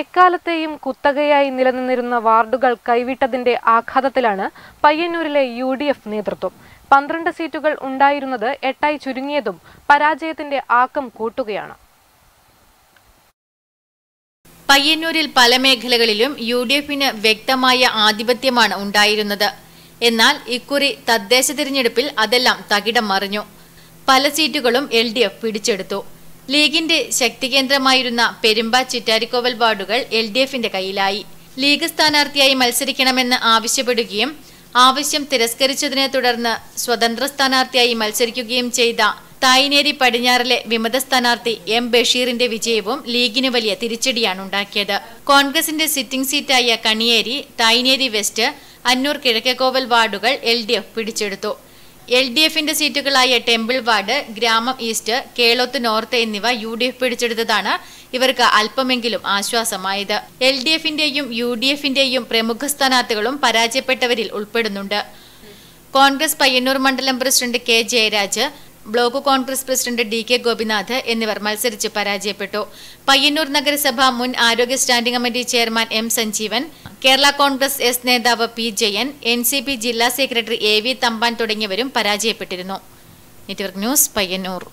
എക്കാലത്തെയും കുത്തകയായി നിലനിന്നിരുന്ന വാർഡുകൾ കൈവിട്ടതിന്റെ ആഘാതത്തിലാണ് പയ്യന്നൂരിലെ യു ഡി എഫ് നേതൃത്വം. പന്ത്രണ്ട് സീറ്റുകൾ ഉണ്ടായിരുന്നത് എട്ടായി ചുരുങ്ങിയതും പരാജയത്തിന്റെ ആക്കം കൂട്ടുകയാണ്. പയ്യന്നൂരിൽ പല മേഖലകളിലും യു ഡി എഫിന് വ്യക്തമായ ആധിപത്യമാണ് ഉണ്ടായിരുന്നത്. എന്നാൽ ഇക്കുറി തദ്ദേശ തിരഞ്ഞെടുപ്പിൽ അതെല്ലാം തകിടം മറിഞ്ഞു. പല സീറ്റുകളും എൽ ഡി എഫ് പിടിച്ചെടുത്തു. ലീഗിന്റെ ശക്തികേന്ദ്രമായിരുന്ന പെരുമ്പ ചിറ്റാരിക്കോവൽ വാർഡുകൾ എൽ ഡി എഫിന്റെ കയ്യിലായി. ലീഗ് സ്ഥാനാർത്ഥിയായി മത്സരിക്കണമെന്ന് ആവശ്യപ്പെടുകയും ആവശ്യം തിരസ്കരിച്ചതിനെ തുടർന്ന് സ്വതന്ത്ര സ്ഥാനാർത്ഥിയായി മത്സരിക്കുകയും ചെയ്ത തായിനേരി പടിഞ്ഞാറിലെ വിമത സ്ഥാനാർത്ഥി എം ബഷീറിന്റെ വിജയവും ലീഗിന് വലിയ തിരിച്ചടിയാണ് ഉണ്ടാക്കിയത്. കോൺഗ്രസിന്റെ സിറ്റിംഗ് സീറ്റായ കണിയേരി തായിനേരി വെസ്റ്റ് അന്നൂർ കിഴക്കേക്കോവൽ വാർഡുകൾ എൽ പിടിച്ചെടുത്തു. എൽ ഡി എഫിന്റെ സീറ്റുകളായ ടെമ്പിൾ വാർഡ് ഗ്രാമം ഈസ്റ്റ് കേളോത്ത് നോർത്ത് എന്നിവ യു ഡി എഫ് പിടിച്ചെടുത്തതാണ് ഇവർക്ക് അല്പമെങ്കിലും ആശ്വാസമായത്. എൽ ഡി എഫിന്റെയും യു ഡി എഫിന്റെയും പ്രമുഖ സ്ഥാനാർത്ഥികളും പരാജയപ്പെട്ടവരിൽ ഉൾപ്പെടുന്നുണ്ട്. കോൺഗ്രസ് പയ്യന്നൂർ മണ്ഡലം president K Jayaraj block Congress president D K Gopinath എന്നിവർ മത്സരിച്ച് പരാജയപ്പെട്ടു. പയ്യന്നൂർ നഗരസഭ മുൻ ആരോഗ്യ standing committee chairman M Sanjeevan Kerala Congress S നേതാവ് P Jayan N C P ജില്ലാ സെക്രട്ടറി എ വി തമ്പാൻ തുടങ്ങിയവരും പരാജയപ്പെട്ടിരുന്നു. Network news Payyanur.